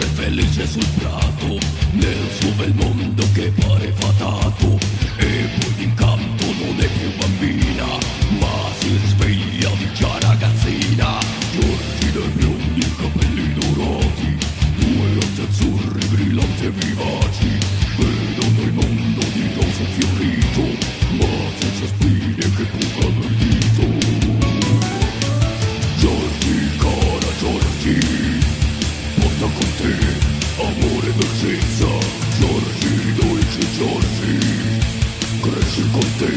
felice sul prato Nel suo bel mondo che pare fatato. E poi d'incanto non è più bambina Ma si risveglia di già ragazzina. Giorgi biondi, capelli dorati Due occhi azzurri brillanti e vivaci dolcezza Giorgi, dolce Giorgi Cresce con te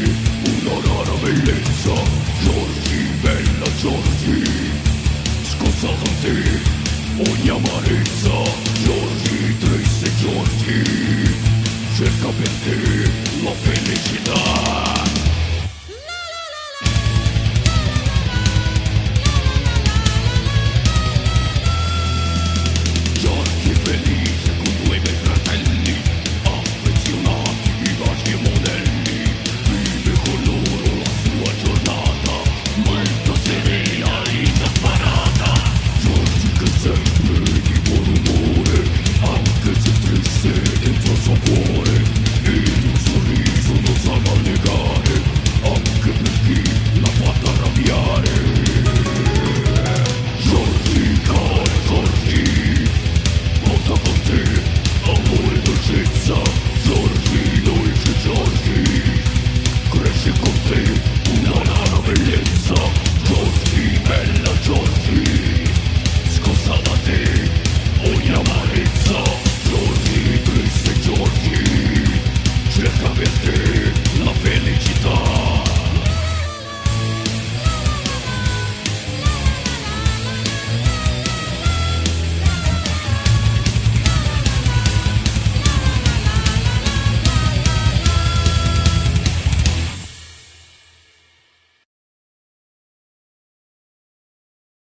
una rara bellezza Giorgi, bella Giorgi Scossa con te ogni amarezza Giorgi, triste Giorgi Cerca per te la felicidad